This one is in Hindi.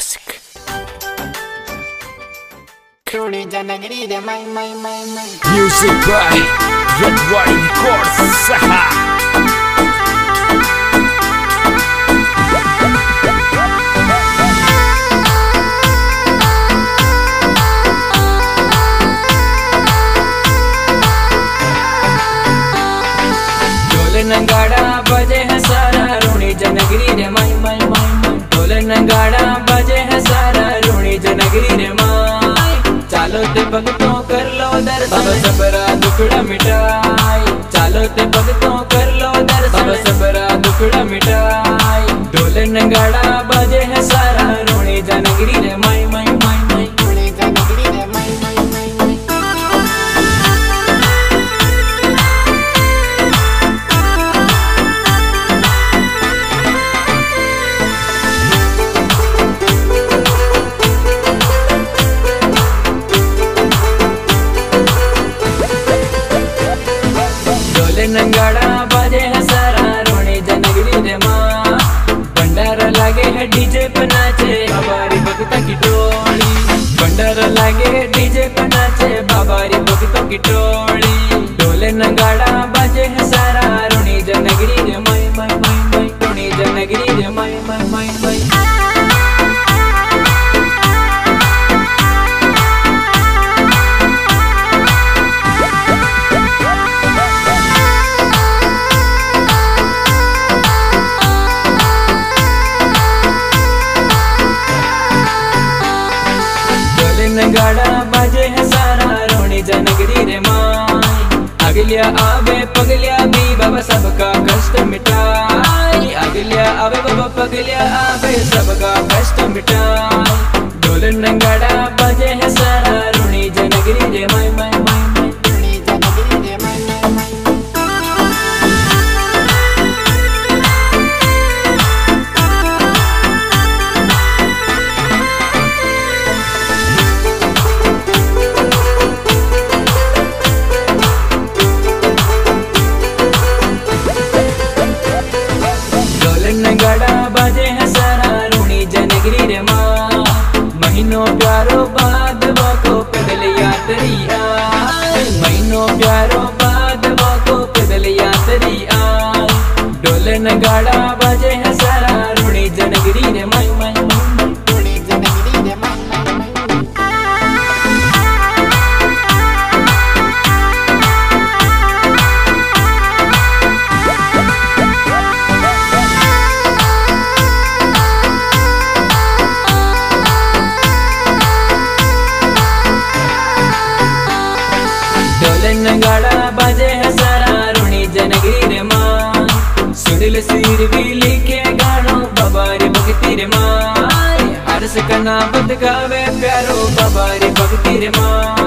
Classic. Music by Red Wine Course. चालो ते भगतों कर लो दर्शन। सब सबरा दुखड़ा मिटाई। चालो ते भगतों कर लो दर्शन। सब सबरा दुखड़ा डीजे पे बाबारी भक्ता की टोली भंडारा लागे डीजे पे नाचे बाबारी भक्तों की टोली डोले नंगाड़ा नगाड़ा बाजे है सारा, रोनी जनगरी रे माँ। अगलिया आवे, पगलिया भी बाबा सबका कष्ट मिटाई अगलिया आवे, बाबा पगलिया आवे, सबका कष्ट मिटाई महीनों प्यारो बाद वो पैदल यात्री आए। महीनों प्यारो बाद वो पैदल यात्री डोलन ढोल ढोल बजे है सारा रूणी जनगरी रे माँ। सिर भी लिखे गानो बाबारी भक्ति रे माँ। हर सकना नाम गावे प्यारो बाबारी भक्ति रे माँ।